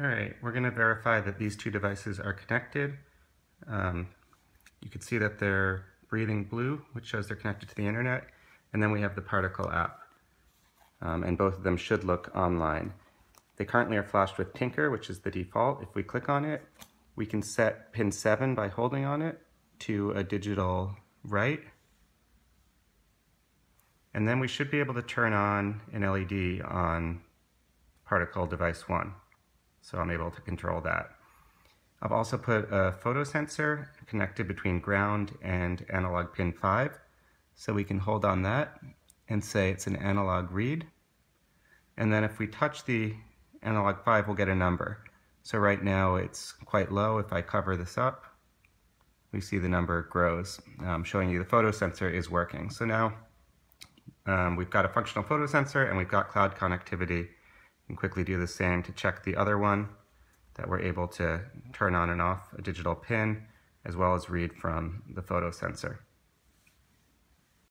All right, we're going to verify that these two devices are connected. Um, you can see that they're breathing blue, which shows they're connected to the internet. And then we have the Particle app. Um, and both of them should look online. They currently are flashed with Tinker, which is the default. If we click on it, we can set pin 7 by holding on it to a digital write. And then we should be able to turn on an LED on Particle device 1 so I'm able to control that. I've also put a photo sensor connected between ground and analog pin 5, so we can hold on that and say it's an analog read. And then if we touch the analog 5, we'll get a number. So right now it's quite low. If I cover this up, we see the number grows, um, showing you the photo sensor is working. So now um, we've got a functional photo sensor and we've got cloud connectivity quickly do the same to check the other one that we're able to turn on and off a digital pin as well as read from the photo sensor.